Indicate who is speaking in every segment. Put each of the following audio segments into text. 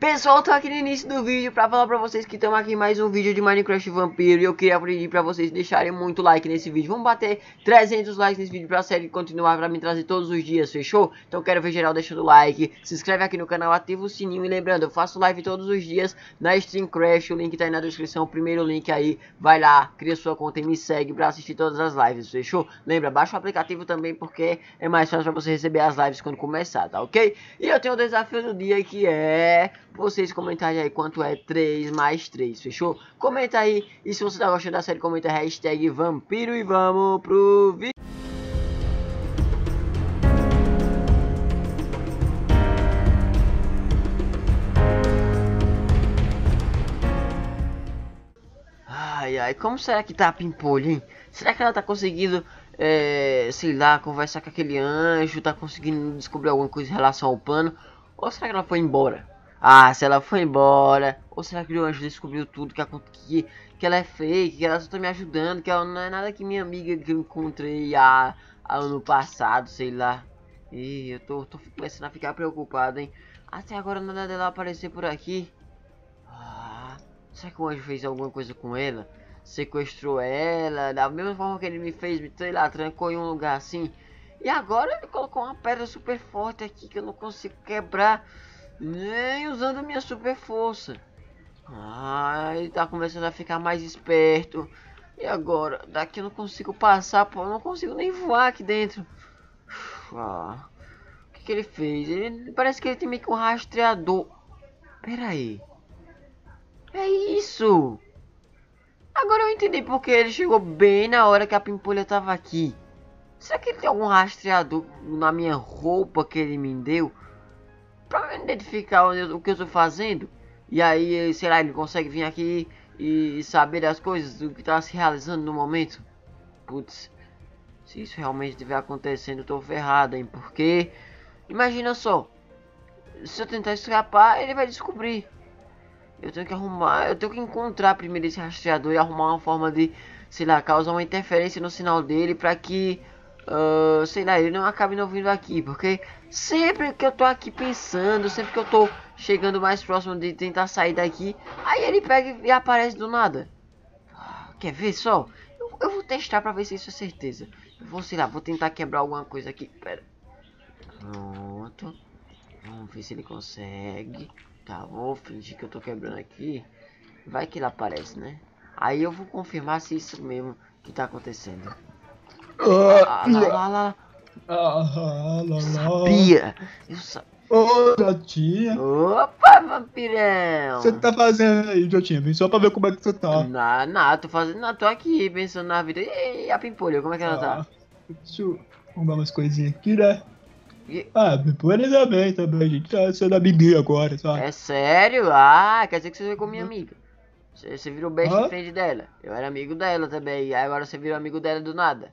Speaker 1: Pessoal, tô aqui no início do vídeo pra falar pra vocês que estamos aqui em mais um vídeo de Minecraft Vampiro E eu queria pedir pra vocês deixarem muito like nesse vídeo Vamos bater 300 likes nesse vídeo pra série continuar pra me trazer todos os dias, fechou? Então quero ver geral deixando like, se inscreve aqui no canal, ativa o sininho E lembrando, eu faço live todos os dias na Streamcraft O link tá aí na descrição, o primeiro link aí Vai lá, cria sua conta e me segue pra assistir todas as lives, fechou? Lembra, baixa o aplicativo também porque é mais fácil pra você receber as lives quando começar, tá ok? E eu tenho o desafio do dia que é vocês comentarem aí quanto é 3 mais 3, fechou? Comenta aí, e se você tá gostando da série, comenta a hashtag vampiro e vamos pro vídeo. Ai, ai, como será que tá a Pimpolho, hein? Será que ela tá conseguindo, é, sei lá, conversar com aquele anjo, tá conseguindo descobrir alguma coisa em relação ao pano? Ou será que ela foi embora? Ah, se ela foi embora. Ou será que o anjo descobriu tudo que, que, que ela é fake, que ela só tá me ajudando, que ela não é nada que minha amiga que eu encontrei há, há ano passado, sei lá. E eu tô, tô começando a ficar preocupado, hein? Até agora nada dela aparecer por aqui. Ah, será que o anjo fez alguma coisa com ela? Sequestrou ela, da mesma forma que ele me fez, sei lá, trancou em um lugar assim. E agora ele colocou uma pedra super forte aqui que eu não consigo quebrar. Nem usando minha super força. Ah, ele tá começando a ficar mais esperto. E agora? Daqui eu não consigo passar, pô. Eu não consigo nem voar aqui dentro. Ah, o que, que ele fez? Ele parece que ele tem meio que um rastreador. Pera aí. É isso. Agora eu entendi porque ele chegou bem na hora que a pimpolha tava aqui. Será que ele tem algum rastreador na minha roupa que ele me deu? Pra identificar o que eu tô fazendo. E aí, sei lá, ele consegue vir aqui e saber das coisas, do que tá se realizando no momento. Putz, se isso realmente estiver acontecendo, eu tô ferrado, hein? Porque, imagina só, se eu tentar escapar, ele vai descobrir. Eu tenho que arrumar, eu tenho que encontrar primeiro esse rastreador e arrumar uma forma de, sei lá, causar uma interferência no sinal dele para que uh, sei lá, ele não acabe não vindo aqui, porque sempre que eu tô aqui pensando, sempre que eu tô chegando mais próximo de tentar sair daqui, aí ele pega e aparece do nada. Quer ver só? Eu, eu vou testar pra ver se isso é certeza. Eu vou, sei lá, vou tentar quebrar alguma coisa aqui, pera. Pronto. Vamos ver se ele consegue. Tá, vou fingir que eu tô quebrando aqui. Vai que ele aparece, né? Aí eu vou confirmar se isso mesmo que tá acontecendo.
Speaker 2: Ah, lá, lá, lá. Ah, lá,
Speaker 1: Sabia! Eu sabia.
Speaker 2: Ô, Jotinha.
Speaker 1: Opa, vampirão!
Speaker 2: O que você tá fazendo aí, Jotinha? Vem só pra ver como é que você tá.
Speaker 1: Não, não, tô fazendo. Não, tô aqui pensando na vida. E a Pimpolha, como é que ela tá?
Speaker 2: ah, tá? Deixa eu arrumar umas coisinhas aqui, né? E... Ah, Pimpolha também, também. A gente tá sendo amiguinho agora, sabe?
Speaker 1: É sério? Ah, quer dizer que você veio com minha amiga. Você, você virou best ah? friend dela. Eu era amigo dela também. E agora você virou amigo dela do nada.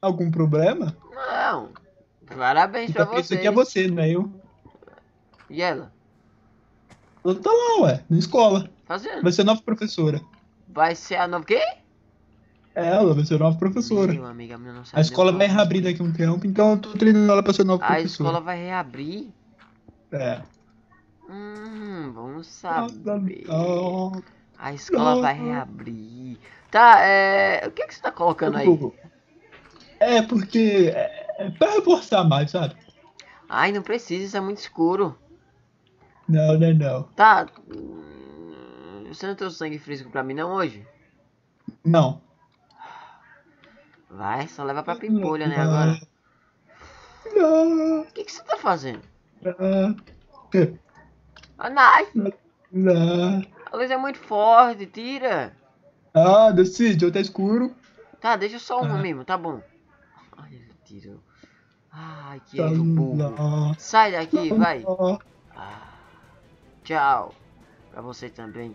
Speaker 2: Algum problema?
Speaker 1: Não. Parabéns então, pra você.
Speaker 2: Isso aqui é você, não é eu.
Speaker 1: E ela?
Speaker 2: Ela tá lá, ué, na escola.
Speaker 1: Fazendo?
Speaker 2: Vai ser nova professora.
Speaker 1: Vai ser a nova quê?
Speaker 2: Ela vai ser nova professora.
Speaker 1: Meu amigo, a, não
Speaker 2: a escola vai reabrir daqui a um tempo, então eu tô treinando ela pra ser nova
Speaker 1: a
Speaker 2: professora.
Speaker 1: A escola vai reabrir?
Speaker 2: É.
Speaker 1: Hum, vamos saber. A escola vai reabrir. Tá, é. O que, que você tá colocando aí?
Speaker 2: É, porque. É, é pra reforçar mais, sabe?
Speaker 1: Ai, não precisa, isso é muito escuro.
Speaker 2: Não, não, não.
Speaker 1: Tá. Hum, você não trouxe sangue fresco pra mim não hoje?
Speaker 2: Não.
Speaker 1: Vai, só leva pra pimpolha, né, agora?
Speaker 2: Não.
Speaker 1: O que, que você tá fazendo?
Speaker 2: Não.
Speaker 1: Ah, Nai!
Speaker 2: Não.
Speaker 1: A luz é muito forte, tira.
Speaker 2: Ah, decide, tá escuro.
Speaker 1: Tá, deixa só uma ah. mesmo, tá bom. Tirou. Ai, que anjo burro. Sai daqui, vai. Ah, tchau. Pra você também.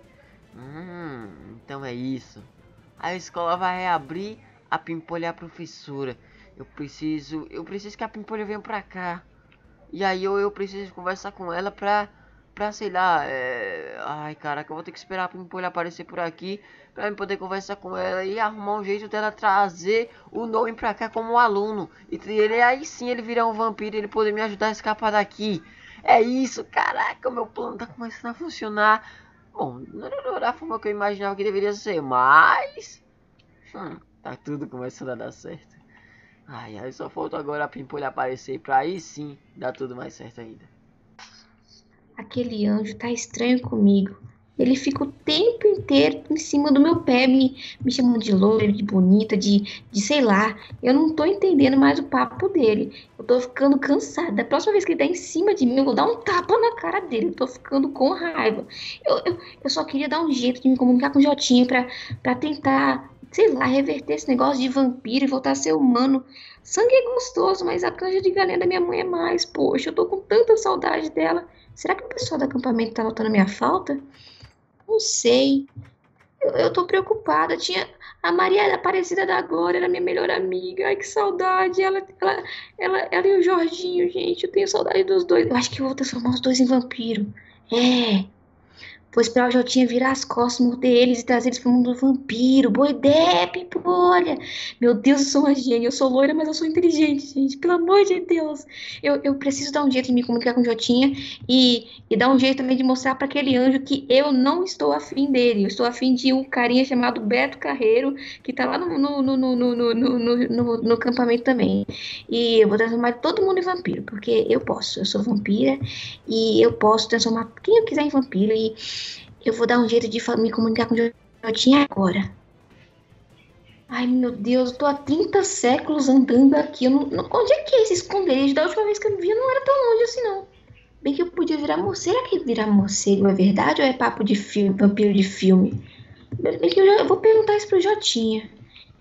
Speaker 1: Hum, então é isso. A escola vai reabrir a Pimpolha é a professora. Eu preciso. Eu preciso que a Pimpolha venha pra cá. E aí eu, eu preciso conversar com ela pra pra, sei lá, é... ai caraca, eu vou ter que esperar a Pimpolha aparecer por aqui pra eu poder conversar com ela e arrumar um jeito dela trazer o nome pra cá como aluno. E ele aí sim ele virar um vampiro e ele poder me ajudar a escapar daqui. É isso, caraca, meu plano tá começando a funcionar. Bom, não era da forma que eu imaginava que deveria ser, mas... Hum, tá tudo começando a dar certo. Ai, só falta agora a Pimpolha aparecer pra aí sim dar tudo mais certo ainda.
Speaker 3: Aquele anjo tá estranho comigo. Ele fica o tempo inteiro em cima do meu pé, me, me chamando de loira, de bonita, de, de sei lá. Eu não tô entendendo mais o papo dele. Eu tô ficando cansada. Da próxima vez que ele tá em cima de mim, eu vou dar um tapa na cara dele. Eu tô ficando com raiva. Eu, eu, eu só queria dar um jeito de me comunicar com o Jotinha pra, pra tentar, sei lá, reverter esse negócio de vampiro e voltar a ser humano. Sangue é gostoso, mas a canja de galinha da minha mãe é mais. Poxa, eu tô com tanta saudade dela. Será que o pessoal do acampamento tá notando minha falta? Não sei. Eu, tô preocupada. Tinha a Maria Aparecida da Glória, era minha melhor amiga. Ai, que saudade. Ela, ela, ela, ela e o Jorginho, gente. Eu tenho saudade dos dois. Eu acho que eu vou transformar os dois em vampiro. É pois Piau já tinha virar as costas, morder eles e trazer eles pro mundo do vampiro. Boa ideia, Pimpolha! Meu Deus, eu sou uma gênia. Eu sou loira, mas eu sou inteligente, gente. Pelo amor de Deus! Eu, eu preciso dar um jeito de me comunicar com o Jotinha e, e dar um jeito também de mostrar para aquele anjo que eu não estou afim dele. Eu estou afim de um carinha chamado Beto Carreiro, que está lá no, no, no, no, no, no, no, no campamento também. E eu vou transformar todo mundo em vampiro, porque eu posso. Eu sou vampira e eu posso transformar quem eu quiser em vampiro e eu vou dar um jeito de me comunicar com o Jotinha agora. Ai, meu Deus, eu tô há 30 séculos andando aqui. Eu não, não, onde é que é esse esconderijo? Da última vez que eu vi, não era tão longe assim, não. Bem que eu podia virar morcego. Será que virar morcego é verdade ou é papo de filme, vampiro de filme? Bem que eu, já, eu vou perguntar isso pro Jotinha.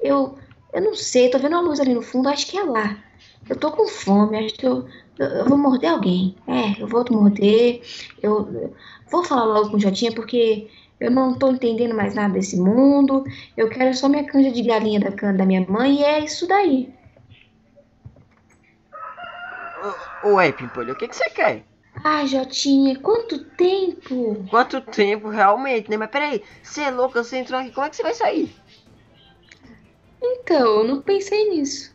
Speaker 3: Eu, eu não sei, tô vendo uma luz ali no fundo, acho que é lá. Eu tô com fome, acho que eu, eu, eu vou morder alguém. É, eu vou morder. Eu, Vou falar logo com o Jotinha porque eu não tô entendendo mais nada desse mundo. Eu quero só minha canja de galinha da cana da minha mãe e é isso daí.
Speaker 1: Ué, Pimpolho, o que, que você quer?
Speaker 3: Ai, Jotinha, quanto tempo?
Speaker 1: Quanto tempo, realmente, né? Mas peraí, você é louca, você entrou aqui, como é que você vai sair?
Speaker 3: Então, eu não pensei nisso.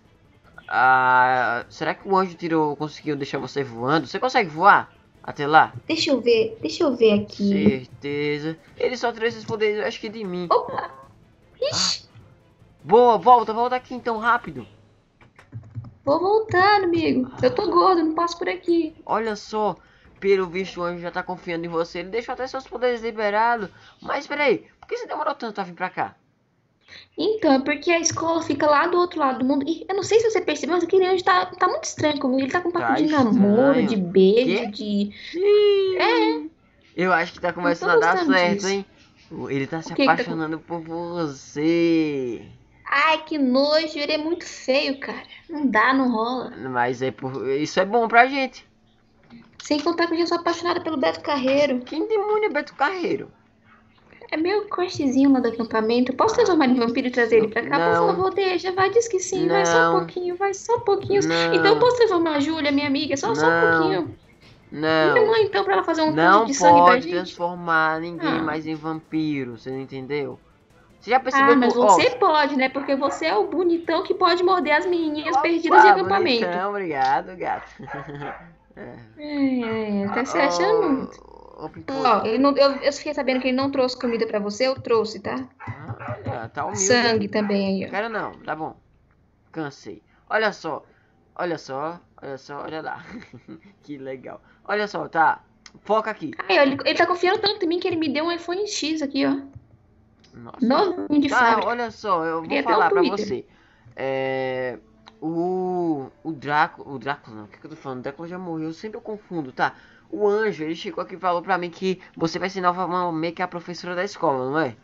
Speaker 1: Ah, será que o anjo tirou, conseguiu deixar você voando? Você consegue voar? Até lá?
Speaker 3: Deixa eu ver, deixa eu ver aqui.
Speaker 1: Certeza. Ele só trouxe esses poderes, acho que de mim.
Speaker 3: Opa! Ixi! Ah.
Speaker 1: Boa, volta, volta aqui então, rápido.
Speaker 3: Vou voltar, amigo. Eu tô gordo, não passo por aqui.
Speaker 1: Olha só, pelo visto o anjo já tá confiando em você. Ele deixou até seus poderes liberados. Mas peraí, por que você demorou tanto a vir pra cá?
Speaker 3: Então, é porque a escola fica lá do outro lado do mundo. E eu não sei se você percebeu, mas aquele anjo tá, tá muito estranho comigo. Ele tá com papo
Speaker 1: Tá
Speaker 3: de namoro, de beijo,
Speaker 1: Quê?
Speaker 3: de.
Speaker 1: Ih,
Speaker 3: É.
Speaker 1: Eu acho que tá começando a dar certo,
Speaker 3: disso.
Speaker 1: hein? Ele tá se
Speaker 3: tá
Speaker 1: apaixonando por você.
Speaker 3: Ai, que nojo, ele é muito feio, cara. Não dá, não rola.
Speaker 1: Mas é por... isso é bom pra gente.
Speaker 3: Sem contar que eu já sou apaixonada pelo Beto Carreiro.
Speaker 1: Quem demônio é Beto Carreiro?
Speaker 3: É meu crushzinho lá do acampamento. Posso transformar em vampiro e trazer ele pra cá?
Speaker 1: Não.
Speaker 3: Por favor, deixa. Vai, diz que sim. Vai só um
Speaker 1: Não.
Speaker 3: pouquinho, vai só um pouquinho.
Speaker 1: Não.
Speaker 3: Então eu posso transformar a Júlia, minha amiga, só, só um
Speaker 1: Não.
Speaker 3: pouquinho.
Speaker 1: Não.
Speaker 3: Minha mãe, então, pra ela fazer um
Speaker 1: Não
Speaker 3: curso de sangue pra
Speaker 1: pode
Speaker 3: gente.
Speaker 1: transformar ninguém
Speaker 3: Ah.
Speaker 1: mais em vampiro, você não entendeu? Você já percebeu
Speaker 3: Ah, mas
Speaker 1: que...
Speaker 3: você pode, né? Porque você é o bonitão que pode morder as menininhas perdidas de acampamento.
Speaker 1: bonitão, obrigado, gato. é.
Speaker 3: É, é, tá se achando muito.
Speaker 1: Pimpolho,
Speaker 3: Ó, ele não- eu, eu fiquei sabendo que ele não trouxe comida pra você, eu trouxe, tá?
Speaker 1: Olha, tá humilde.
Speaker 3: Sangue também aí, ó.
Speaker 1: Quero não, tá bom. Cansei. Olha só, olha só, olha só, olha lá. que legal. Olha só, tá? Foca aqui.
Speaker 3: Ai, ele, ele tá confiando tanto em mim que ele me deu um iPhone X aqui, ó.
Speaker 1: Nossa.
Speaker 3: Novinho de
Speaker 1: Tá,
Speaker 3: fábrica.
Speaker 1: olha só, eu vou
Speaker 3: Queria até
Speaker 1: falar
Speaker 3: um
Speaker 1: pra você. É. O. O Draco. O Draco não, o que, que eu tô falando? O Draco já morreu, eu sempre eu confundo, tá? O anjo, ele chegou aqui e falou pra mim que você vai ser novamente a professora da escola, não é?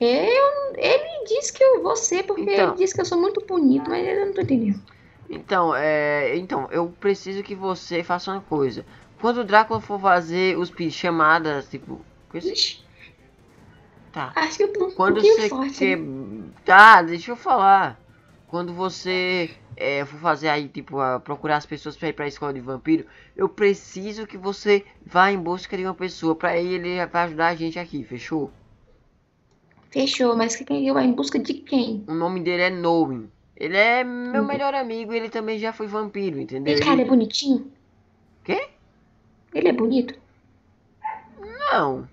Speaker 3: Eu, ele disse que eu vou ser, porque
Speaker 1: Então.
Speaker 3: ele disse que eu sou muito bonito, mas eu não tô entendendo.
Speaker 1: Então, é. Então, eu preciso que você faça uma coisa. Quando o Drácula for fazer os chamadas, tipo.
Speaker 3: Ixi,
Speaker 1: Tá.
Speaker 3: acho que eu tô um
Speaker 1: Quando você
Speaker 3: forte.
Speaker 1: que... Tá, deixa eu falar. Quando você é, for fazer aí, tipo, a- procurar as pessoas pra ir pra escola de vampiro, eu preciso que você vá em busca de uma pessoa. Pra aí ele vai ajudar a gente aqui, fechou?
Speaker 3: Fechou, mas quem vai em busca de quem?
Speaker 1: O nome dele é Noem. Ele é meu
Speaker 3: Uhum.
Speaker 1: melhor amigo e ele também já foi vampiro, entendeu?
Speaker 3: Vem cá, ele é bonitinho?
Speaker 1: Quê?
Speaker 3: Ele é bonito?
Speaker 1: Não.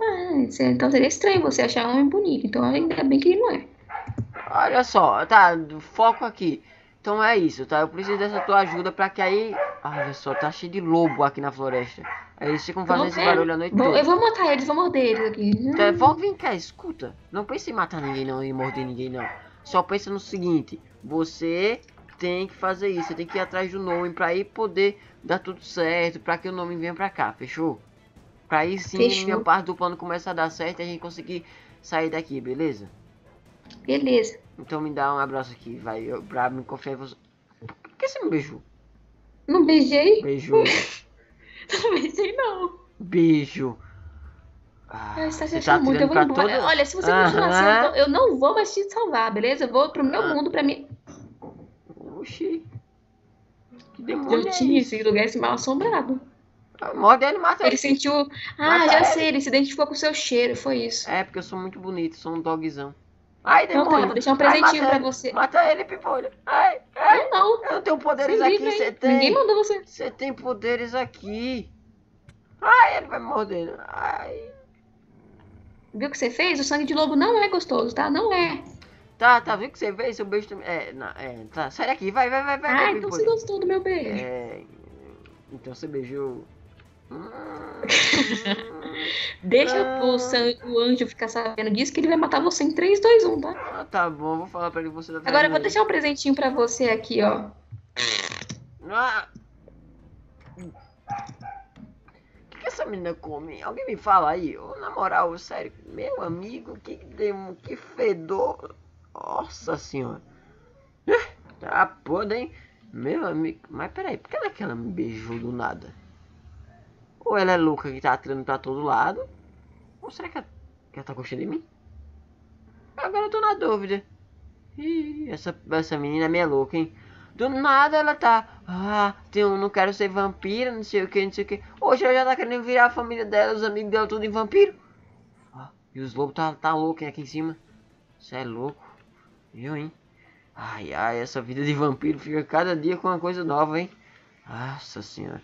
Speaker 3: Ah, então seria estranho você achar um homem bonito. Então ainda bem que ele não é.
Speaker 1: Olha só, tá, foco aqui. Então é isso, tá? Eu preciso dessa tua ajuda pra que aí... Olha só, tá cheio de lobo aqui na floresta. Aí eles ficam fazendo esse barulho a noite
Speaker 3: vou,
Speaker 1: toda.
Speaker 3: Eu vou matar eles, vou morder eles aqui.
Speaker 1: Tá, vou, vem cá, escuta. Não pense em matar ninguém não e morder ninguém não. Só pensa no seguinte, você tem que fazer isso, você tem que ir atrás do nome pra aí poder dar tudo certo, pra que o nome venha pra cá, fechou? Pra aí sim
Speaker 3: Fechou.
Speaker 1: minha parte do plano começa a dar certo e a gente conseguir sair daqui, beleza?
Speaker 3: Beleza.
Speaker 1: Então me dá um abraço aqui, vai, eu, pra me confiar em você. Por que você me beijou?
Speaker 3: Não beijei?
Speaker 1: Beijou,
Speaker 3: Não beijei, não.
Speaker 1: beijo. Ah,
Speaker 3: Ah, você tá se achando muito, eu vou embora. Olha, se você continuar assim,
Speaker 1: Aham.
Speaker 3: eu não- não vou mais te salvar, beleza? Eu vou pro meu
Speaker 1: Ah.
Speaker 3: mundo, pra mim.
Speaker 1: Oxi. Que demônio
Speaker 3: Eu
Speaker 1: é
Speaker 3: tinha esse lugar esse mal assombrado.
Speaker 1: Morde ele, mata
Speaker 3: Ele
Speaker 1: ele.
Speaker 3: sentiu. Ah,
Speaker 1: Mata
Speaker 3: já
Speaker 1: ele.
Speaker 3: sei, ele se identificou com o seu cheiro, foi isso.
Speaker 1: É, porque eu sou muito bonito, sou um dogzão. Ai,
Speaker 3: Então
Speaker 1: demônio.
Speaker 3: tá, vou deixar um
Speaker 1: Ai,
Speaker 3: presentinho
Speaker 1: mata
Speaker 3: pra
Speaker 1: ele.
Speaker 3: você.
Speaker 1: Mata ele, Pipolho. Ai, ai.
Speaker 3: Eu não.
Speaker 1: Eu não tenho poderes
Speaker 3: Se
Speaker 1: aqui, você tem.
Speaker 3: Ninguém mandou você.
Speaker 1: Você tem poderes aqui. Ai, ele vai me morder. Ai.
Speaker 3: Viu o que você fez? O sangue de lobo não é gostoso, tá? Não é.
Speaker 1: Tá, tá, viu que você fez? Seu beijo também. É, não, é, tá. Sai daqui, vai, vai, vai, vai.
Speaker 3: Ah,
Speaker 1: vai,
Speaker 3: então você
Speaker 1: Pipolho.
Speaker 3: gostou do meu beijo.
Speaker 1: É. Então você beijou.
Speaker 3: Deixa
Speaker 1: Ah.
Speaker 3: o, san- o anjo ficar sabendo disso que ele vai matar você em 3, 2, 1, tá?
Speaker 1: ah, tá bom, vou falar pra ele que você tá
Speaker 3: Agora eu vou deixar um presentinho pra você aqui, ó.
Speaker 1: Ah. O que, que essa menina come? Alguém me fala aí? Ô, na moral, sério, meu amigo, que demo, que fedor. Nossa senhora. Tá podre, hein? Meu amigo. Mas peraí, por que ela, que ela me beijou do nada? Ou ela é louca que tá atirando pra todo lado? Ou será que ela, que ela tá gostando de mim? Agora eu tô na dúvida. Ih, essa, essa menina é meio louca, hein? Do nada ela tá. Ah, um, não quero ser vampira, não sei o que, não sei o que. Hoje ela já tá querendo virar a família dela, os amigos dela tudo em vampiro. Ah, e os lobos tá, tá louco hein, aqui em cima. Você é louco. Eu, hein? Ai, ai, essa vida de vampiro fica cada dia com uma coisa nova, hein? Nossa senhora.